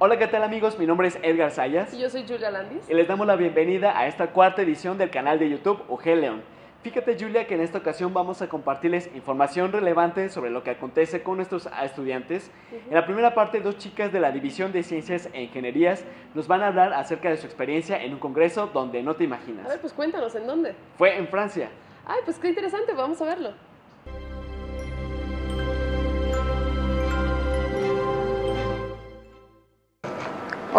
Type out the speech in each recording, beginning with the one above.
Hola, ¿qué tal amigos? Mi nombre es Edgar Sayas. Y yo soy Julia Landis. Y les damos la bienvenida a esta cuarta edición del canal de YouTube UG León. Fíjate Julia que en esta ocasión vamos a compartirles información relevante sobre lo que acontece con nuestros estudiantes. En la primera parte, dos chicas de la División de Ciencias e Ingenierías nos van a hablar acerca de su experiencia en un congreso donde no te imaginas. A ver, pues cuéntanos, ¿en dónde? Fue en Francia. Ay, pues qué interesante, vamos a verlo.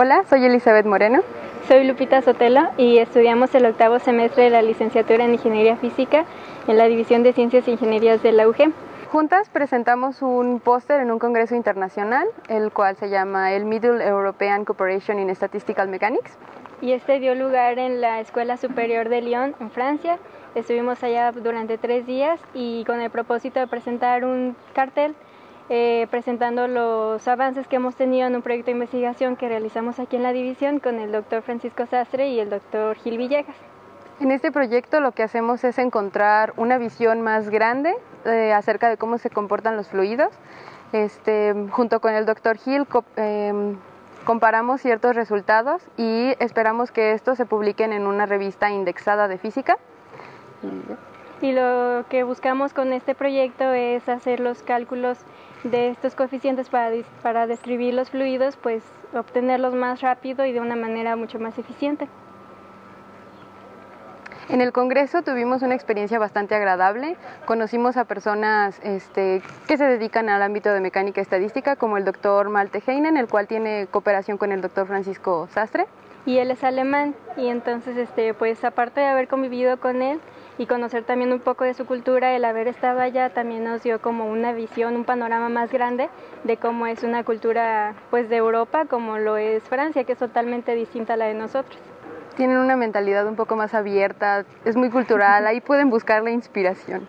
Hola, soy Elizabeth Moreno. Soy Lupita Sotelo y estudiamos el octavo semestre de la licenciatura en Ingeniería Física en la División de Ciencias e Ingenierías de la UG. Juntas presentamos un póster en un congreso internacional, el cual se llama el Middle European Cooperation in Statistical Mechanics. Y este dio lugar en la Escuela Superior de Lyon, en Francia. Estuvimos allá durante tres días y con el propósito de presentar un cartel eh, presentando los avances que hemos tenido en un proyecto de investigación que realizamos aquí en la división con el doctor Francisco Sastre y el doctor Gil Villegas. En este proyecto lo que hacemos es encontrar una visión más grande eh, acerca de cómo se comportan los fluidos. Este, junto con el doctor Gil em, comparamos ciertos resultados y esperamos que estos se publiquen en una revista indexada de física. Y lo que buscamos con este proyecto es hacer los cálculos de estos coeficientes para, para describir los fluidos, pues obtenerlos más rápido y de una manera mucho más eficiente. En el Congreso tuvimos una experiencia bastante agradable. Conocimos a personas este, que se dedican al ámbito de mecánica estadística, como el doctor Malte Heinen, el cual tiene cooperación con el doctor Francisco Sastre. Y él es alemán, y entonces, este, pues aparte de haber convivido con él, y conocer también un poco de su cultura, el haber estado allá también nos dio como una visión, un panorama más grande de cómo es una cultura pues de Europa, como lo es Francia, que es totalmente distinta a la de nosotros. Tienen una mentalidad un poco más abierta, es muy cultural, ahí pueden buscar la inspiración.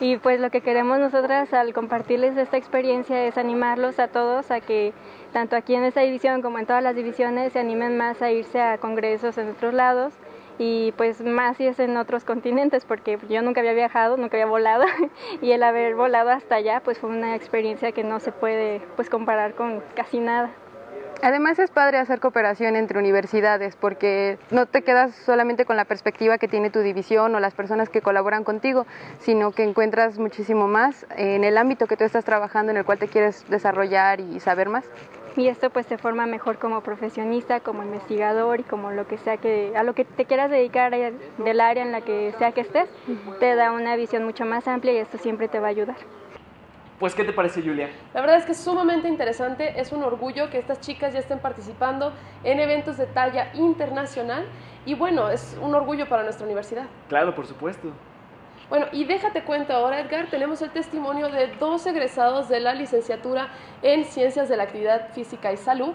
Y pues lo que queremos nosotras al compartirles esta experiencia es animarlos a todos a que tanto aquí en esta división como en todas las divisiones se animen más a irse a congresos en otros lados, y pues más si es en otros continentes porque yo nunca había viajado, nunca había volado y el haber volado hasta allá pues fue una experiencia que no se puede pues comparar con casi nada. Además es padre hacer cooperación entre universidades porque no te quedas solamente con la perspectiva que tiene tu división o las personas que colaboran contigo, sino que encuentras muchísimo más en el ámbito que tú estás trabajando en el cual te quieres desarrollar y saber más y esto pues te forma mejor como profesionista, como investigador y como lo que sea que a lo que te quieras dedicar del área en la que sea que estés, te da una visión mucho más amplia y esto siempre te va a ayudar. Pues, ¿qué te parece, Julia? La verdad es que es sumamente interesante, es un orgullo que estas chicas ya estén participando en eventos de talla internacional y bueno, es un orgullo para nuestra universidad. Claro, por supuesto. Bueno, y déjate cuenta ahora, Edgar, tenemos el testimonio de dos egresados de la licenciatura en Ciencias de la Actividad Física y Salud,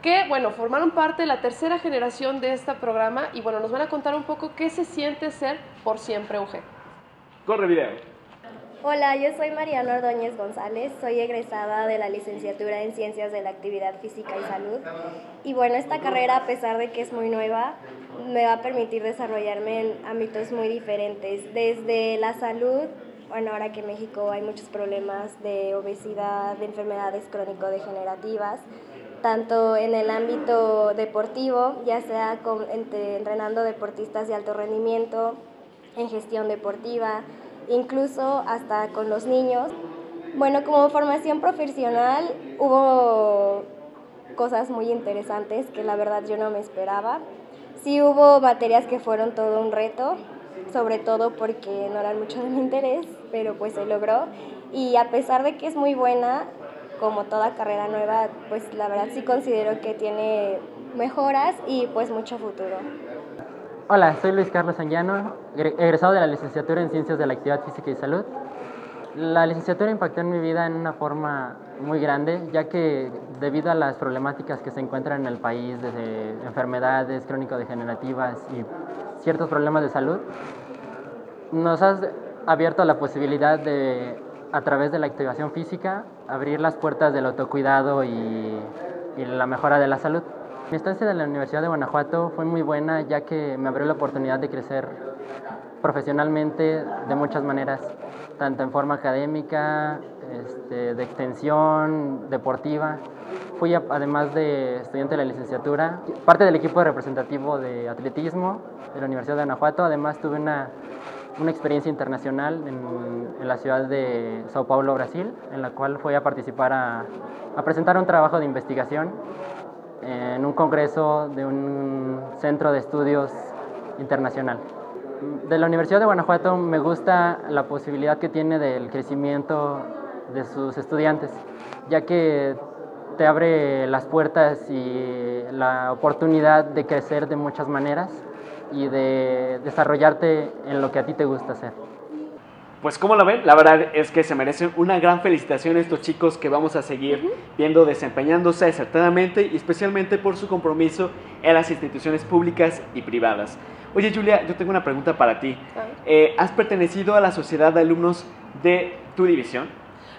que, bueno, formaron parte de la tercera generación de este programa y, bueno, nos van a contar un poco qué se siente ser por siempre UG. Corre video. Hola, yo soy Mariana Ordóñez González, soy egresada de la licenciatura en Ciencias de la Actividad Física y Salud. Y bueno, esta carrera, a pesar de que es muy nueva, me va a permitir desarrollarme en ámbitos muy diferentes, desde la salud, bueno, ahora que en México hay muchos problemas de obesidad, de enfermedades crónico-degenerativas, tanto en el ámbito deportivo, ya sea con, entrenando deportistas de alto rendimiento, en gestión deportiva, incluso hasta con los niños. Bueno, como formación profesional hubo cosas muy interesantes que la verdad yo no me esperaba. Sí hubo materias que fueron todo un reto, sobre todo porque no eran mucho de mi interés, pero pues se logró. Y a pesar de que es muy buena, como toda carrera nueva, pues la verdad sí considero que tiene mejoras y pues mucho futuro. Hola, soy Luis Carlos Anguiano, egresado de la licenciatura en Ciencias de la Actividad Física y Salud. La licenciatura impactó en mi vida en una forma muy grande, ya que debido a las problemáticas que se encuentran en el país, desde enfermedades crónico-degenerativas y ciertos problemas de salud, nos has abierto la posibilidad de, a través de la activación física, abrir las puertas del autocuidado y, y la mejora de la salud. Mi estancia en la Universidad de Guanajuato fue muy buena ya que me abrió la oportunidad de crecer profesionalmente de muchas maneras, tanto en forma académica, este, de extensión deportiva. Fui además de estudiante de la licenciatura, parte del equipo representativo de atletismo de la Universidad de Guanajuato. Además tuve una, una experiencia internacional en, en, la ciudad de Sao Paulo, Brasil, en la cual fui a participar a, a presentar un trabajo de investigación en un congreso de un centro de estudios internacional. De la Universidad de Guanajuato me gusta la posibilidad que tiene del crecimiento de sus estudiantes, ya que te abre las puertas y la oportunidad de crecer de muchas maneras y de desarrollarte en lo que a ti te gusta hacer. Pues como lo ven, la verdad es que se merecen una gran felicitación estos chicos que vamos a seguir viendo desempeñándose acertadamente y especialmente por su compromiso en las instituciones públicas y privadas. Oye Julia, yo tengo una pregunta para ti. Eh, ¿Has pertenecido a la sociedad de alumnos de tu división?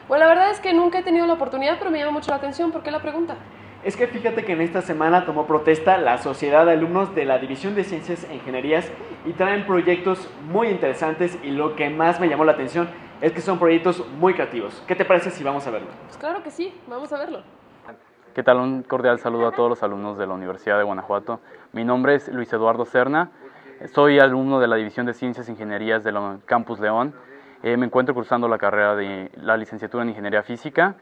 Bueno, la verdad es que nunca he tenido la oportunidad, pero me llama mucho la atención. ¿Por qué la pregunta? Es que fíjate que en esta semana tomó protesta la Sociedad de Alumnos de la División de Ciencias e Ingenierías y traen proyectos muy interesantes y lo que más me llamó la atención es que son proyectos muy creativos. ¿Qué te parece si vamos a verlo? Pues claro que sí, vamos a verlo. ¿Qué tal? Un cordial saludo a todos los alumnos de la Universidad de Guanajuato. Mi nombre es Luis Eduardo Cerna, soy alumno de la División de Ciencias e Ingenierías del Campus León. Eh, me encuentro cursando la carrera de la licenciatura en Ingeniería Física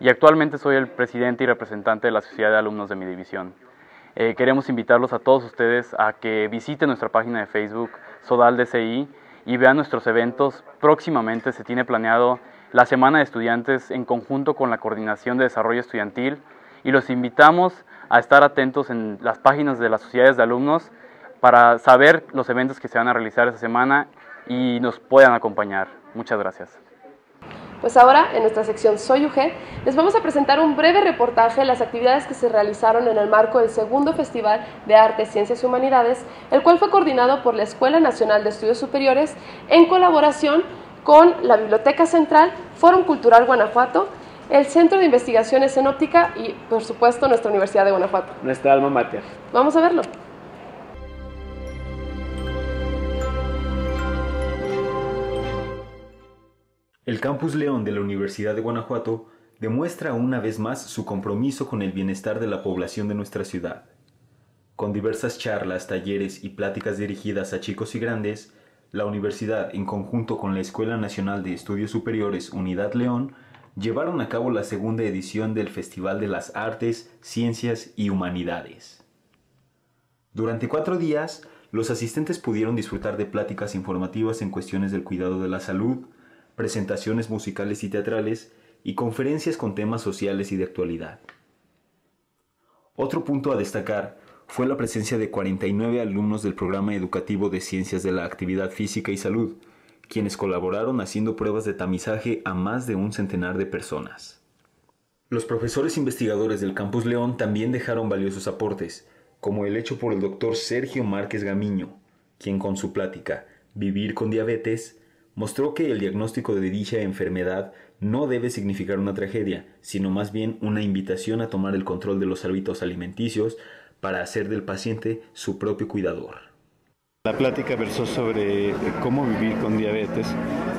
y actualmente soy el presidente y representante de la Sociedad de Alumnos de mi división. Eh, queremos invitarlos a todos ustedes a que visiten nuestra página de Facebook, Sodal DCI, y vean nuestros eventos. Próximamente se tiene planeado la Semana de Estudiantes en conjunto con la Coordinación de Desarrollo Estudiantil y los invitamos a estar atentos en las páginas de las sociedades de alumnos para saber los eventos que se van a realizar esa semana y nos puedan acompañar. Muchas gracias. Pues ahora, en nuestra sección Soy UG, les vamos a presentar un breve reportaje de las actividades que se realizaron en el marco del segundo Festival de Artes, Ciencias y Humanidades, el cual fue coordinado por la Escuela Nacional de Estudios Superiores en colaboración con la Biblioteca Central, Fórum Cultural Guanajuato, el Centro de Investigaciones en Óptica y, por supuesto, nuestra Universidad de Guanajuato. Nuestra alma mater. Vamos a verlo. El Campus León de la Universidad de Guanajuato demuestra una vez más su compromiso con el bienestar de la población de nuestra ciudad. Con diversas charlas, talleres y pláticas dirigidas a chicos y grandes, la universidad, en conjunto con la Escuela Nacional de Estudios Superiores Unidad León, llevaron a cabo la segunda edición del Festival de las Artes, Ciencias y Humanidades. Durante cuatro días, los asistentes pudieron disfrutar de pláticas informativas en cuestiones del cuidado de la salud, presentaciones musicales y teatrales y conferencias con temas sociales y de actualidad. Otro punto a destacar fue la presencia de 49 alumnos del programa educativo de Ciencias de la Actividad Física y Salud, quienes colaboraron haciendo pruebas de tamizaje a más de un centenar de personas. Los profesores investigadores del Campus León también dejaron valiosos aportes, como el hecho por el doctor Sergio Márquez Gamiño, quien con su plática Vivir con diabetes mostró que el diagnóstico de dicha enfermedad no debe significar una tragedia, sino más bien una invitación a tomar el control de los hábitos alimenticios para hacer del paciente su propio cuidador. La plática versó sobre cómo vivir con diabetes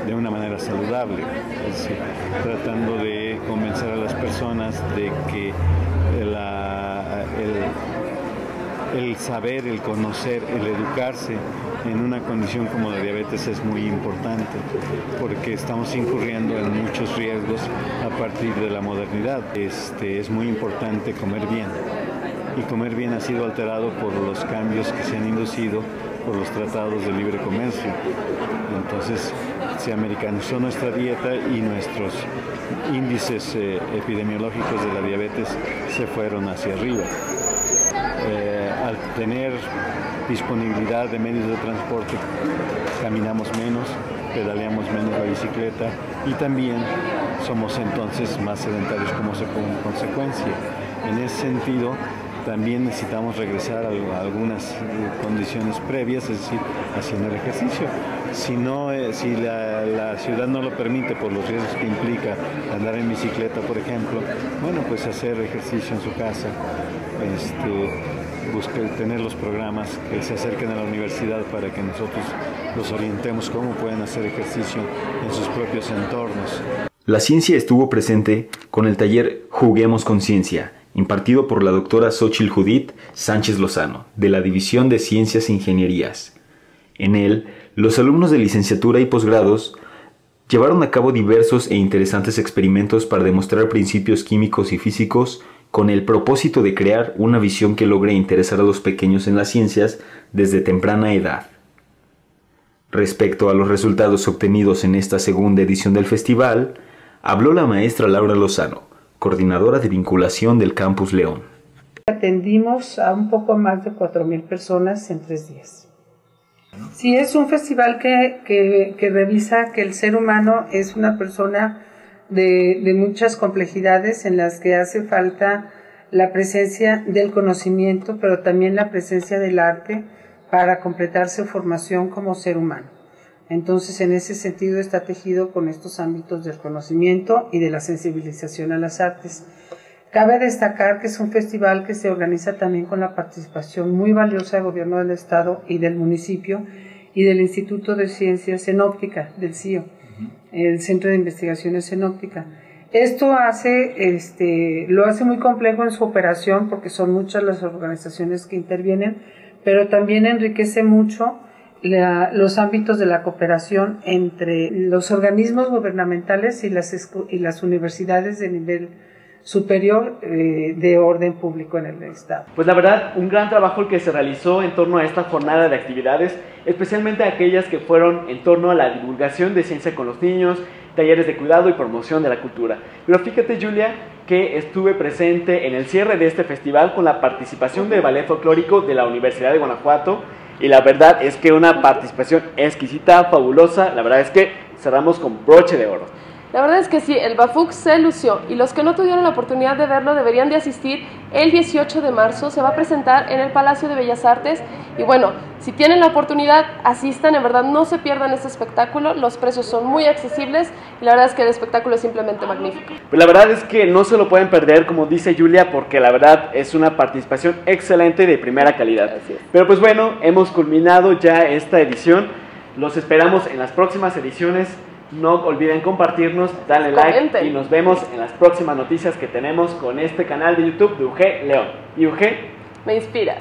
de una manera saludable, es decir, tratando de convencer a las personas de que la, el, el saber, el conocer, el educarse en una condición como la diabetes es muy importante porque estamos incurriendo en muchos riesgos a partir de la modernidad. Este, es muy importante comer bien y comer bien ha sido alterado por los cambios que se han inducido por los tratados de libre comercio. Entonces se americanizó nuestra dieta y nuestros índices eh, epidemiológicos de la diabetes se fueron hacia arriba. Eh, tener disponibilidad de medios de transporte, caminamos menos, pedaleamos menos la bicicleta y también somos entonces más sedentarios como consecuencia. En ese sentido, también necesitamos regresar a algunas condiciones previas, es decir, haciendo el ejercicio. Si, no, eh, si la, la, ciudad no lo permite por los riesgos que implica andar en bicicleta, por ejemplo, bueno, pues hacer ejercicio en su casa, este, buscar tener los programas que se acerquen a la universidad para que nosotros los orientemos cómo pueden hacer ejercicio en sus propios entornos. La ciencia estuvo presente con el taller Juguemos con Ciencia, impartido por la doctora Xochil Judith Sánchez Lozano, de la División de Ciencias e Ingenierías. En él, los alumnos de licenciatura y posgrados llevaron a cabo diversos e interesantes experimentos para demostrar principios químicos y físicos con el propósito de crear una visión que logre interesar a los pequeños en las ciencias desde temprana edad. Respecto a los resultados obtenidos en esta segunda edición del festival, habló la maestra Laura Lozano, coordinadora de vinculación del Campus León. Atendimos a un poco más de 4.000 personas en tres días. Sí, es un festival que, que, revisa que el ser humano es una persona de, muchas complejidades en las que hace falta la presencia del conocimiento, pero también la presencia del arte para completar su formación como ser humano. Entonces, en ese sentido está tejido con estos ámbitos del conocimiento y de la sensibilización a las artes. Cabe destacar que es un festival que se organiza también con la participación muy valiosa del gobierno del estado y del municipio y del Instituto de Ciencias en Óptica, del CIO, el Centro de Investigaciones en Óptica. Esto hace, este, lo hace muy complejo en su operación porque son muchas las organizaciones que intervienen, pero también enriquece mucho los ámbitos de la cooperación entre los organismos gubernamentales y las, y las universidades de nivel superior eh, de orden público en el Estado. Pues la verdad, un gran trabajo el que se realizó en torno a esta jornada de actividades, especialmente aquellas que fueron en torno a la divulgación de ciencia con los niños, talleres de cuidado y promoción de la cultura. Pero fíjate, Julia, que estuve presente en el cierre de este festival con la participación del ballet folclórico de la Universidad de Guanajuato y la verdad es que una participación exquisita, fabulosa, la verdad es que cerramos con broche de oro. La verdad es que sí, el Bafuk se lució y los que no tuvieron la oportunidad de verlo deberían de asistir el 18 de marzo. Se va a presentar en el Palacio de Bellas Artes y bueno, si tienen la oportunidad, asistan, en verdad no se pierdan este espectáculo, los precios son muy accesibles y la verdad es que el espectáculo es simplemente magnífico. Pues la verdad es que no se lo pueden perder, como dice Julia, porque la verdad es una participación excelente de primera calidad. Pero pues bueno, hemos culminado ya esta edición, los esperamos en las próximas ediciones no olviden compartirnos, darle like y nos vemos en las próximas noticias que tenemos con este canal de YouTube de UG León. Y UG me inspira.